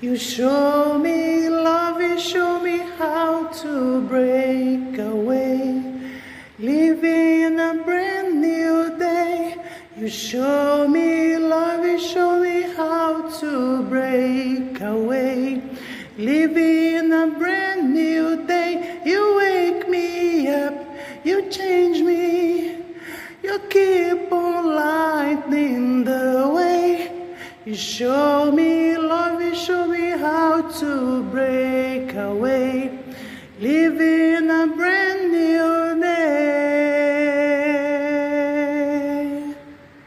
You show me love, you show me how to break away. Living in a brand new day. You show me love, you show me how to break away. Living in a brand new day. You wake me up, you change me. You keep on lightening the way. You show me show me how to break away. Living